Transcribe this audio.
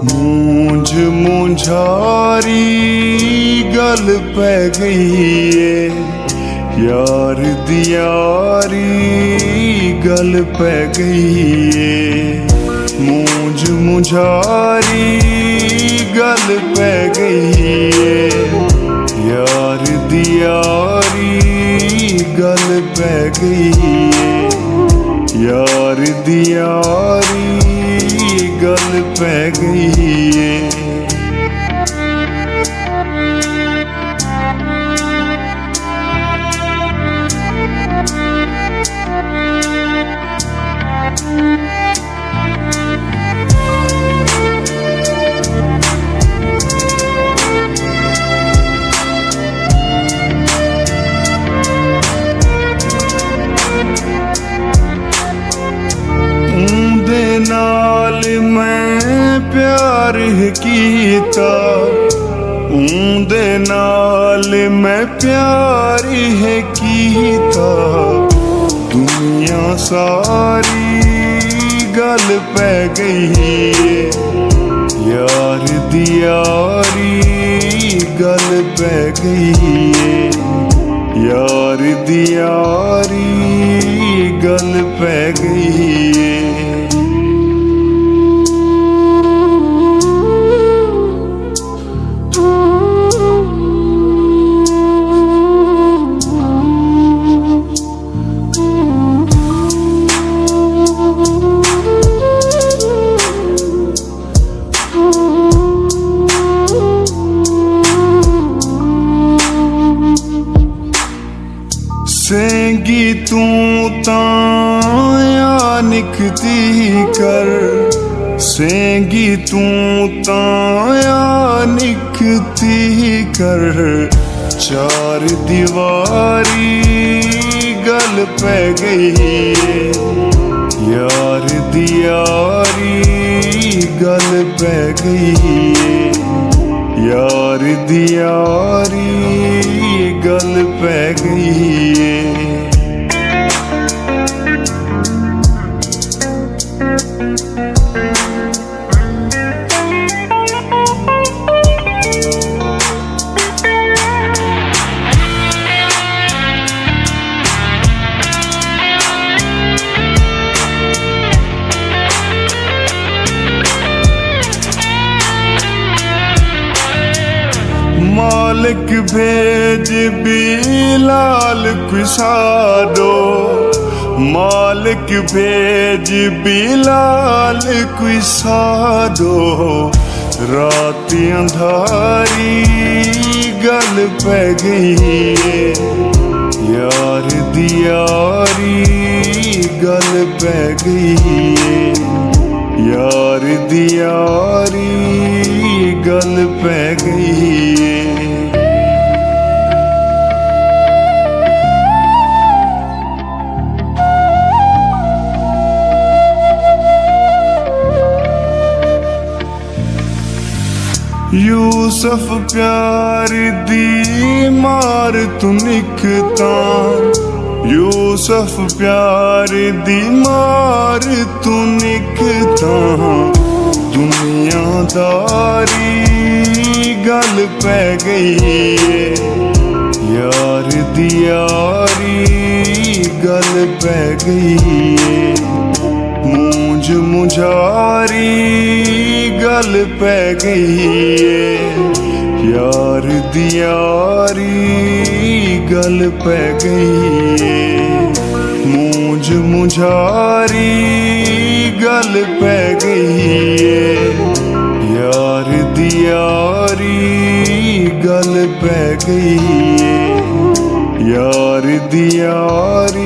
ਮੂੰਝ ਮੁੰਝਾਰੀ ਗੱਲ ਪੈ ਗਈ ਏ। ਯਾਰ ਦੀ ਯਾਰੀ ਗੱਲ ਪੈ ਗਈ ਏ। ਮੂੰਝ ਮੁੰਝਾਰੀ ਗੱਲ ਪੈ ਗਈ ਏ। ਯਾਰ ਦੀ ਯਾਰੀ ਗੱਲ ਪੈ ਗਈ ਏ। ਯਾਰ ਦੀ ਯਾਰੀ गल पै गई है ਮੈਂ ਪਿਆਰ ਕੀਤਾ ਉਹਦੇ ਨਾਲ ਮੈਂ ਪਿਆਰ ਹੈ ਕੀਤਾ ਦੁਨੀਆ ਸਾਰੀ ਗੱਲ ਪੈ ਗਈ ਏ ਯਾਰ ਦੀ ਯਾਰੀ ਗੱਲ ਪੈ ਗਈ ਏ ਯਾਰ ਦੀ ਯਾਰੀ ਗੱਲ ਪੈ ਗਈ सेंगी तू तिखती कर। सेंगी तू तिखती कर। चार दीवारी गल पे गई यार दियारी गल पे गई यार दियारी गल पे गई मालिक भेज बिलाल कुसादो मालिक भेज बिलाल कुसादो रात अंधारी गल पै गई ए यार दी यारी गल पै गई ए ਯਾਰ ਯੂਸਫ ਪਿਆਰ ਦੀ ਮਾਰ ਤੂੰ ਨਿਕਤਾ ਯੂਸਫ ਪਿਆਰ ਦੀ ਮਾਰ ਤੂੰ ਨਿਕਤਾ ਦੁਨੀਆਦਾਰੀ ਗੱਲ ਪੈ ਗਈ ਏ। ਯਾਰ ਦੀ ਯਾਰੀ ਗੱਲ ਪੈ ਗਈ ਏ। ਮੂੰਝ ਮੁਝਾਰੀ गल पै गई प्यार दियारी गल पै गई है मूझ मुझारी, गल पै गई प्यार दियारी गल पै गई यार दियारी